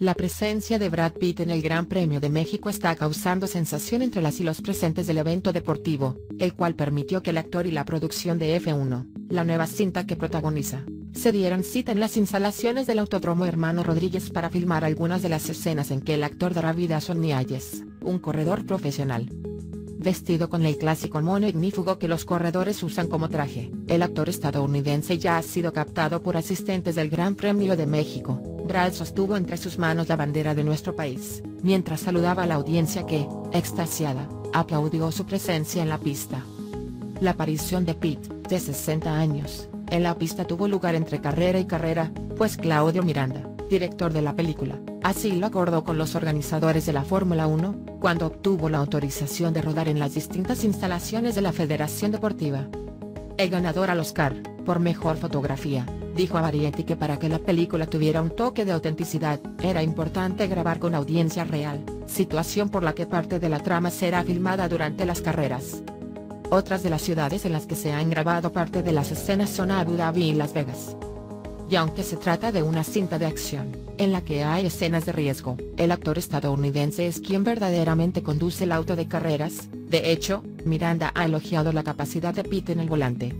La presencia de Brad Pitt en el Gran Premio de México está causando sensación entre las y los presentes del evento deportivo, el cual permitió que el actor y la producción de F1, la nueva cinta que protagoniza, se dieran cita en las instalaciones del Autódromo Hermano Rodríguez para filmar algunas de las escenas en que el actor dará vida a Sonny Hayes, un corredor profesional. Vestido con el clásico mono ignífugo que los corredores usan como traje, el actor estadounidense ya ha sido captado por asistentes del Gran Premio de México. Brad sostuvo entre sus manos la bandera de nuestro país, mientras saludaba a la audiencia que, extasiada, aplaudió su presencia en la pista. La aparición de Pitt, de 60 años, en la pista tuvo lugar entre carrera y carrera, pues Claudio Miranda, director de la película, así lo acordó con los organizadores de la Fórmula 1, cuando obtuvo la autorización de rodar en las distintas instalaciones de la Federación Deportiva. El ganador al Oscar, por mejor fotografía, dijo a Variety que para que la película tuviera un toque de autenticidad, era importante grabar con audiencia real, situación por la que parte de la trama será filmada durante las carreras. Otras de las ciudades en las que se han grabado parte de las escenas son Abu Dhabi y Las Vegas. Y aunque se trata de una cinta de acción, en la que hay escenas de riesgo, el actor estadounidense es quien verdaderamente conduce el auto de carreras, de hecho, Miranda ha elogiado la capacidad de Pitt en el volante.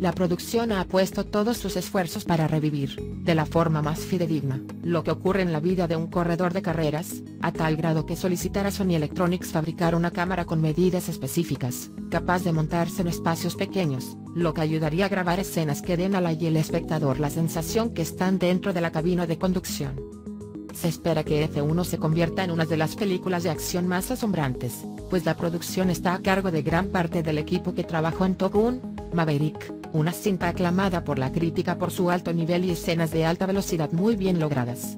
La producción ha puesto todos sus esfuerzos para revivir, de la forma más fidedigna, lo que ocurre en la vida de un corredor de carreras, a tal grado que solicitar a Sony Electronics fabricar una cámara con medidas específicas, capaz de montarse en espacios pequeños, lo que ayudaría a grabar escenas que den a la y el espectador la sensación que están dentro de la cabina de conducción. Se espera que F1 se convierta en una de las películas de acción más asombrantes, pues la producción está a cargo de gran parte del equipo que trabajó en Top Gun, Maverick, una cinta aclamada por la crítica por su alto nivel y escenas de alta velocidad muy bien logradas.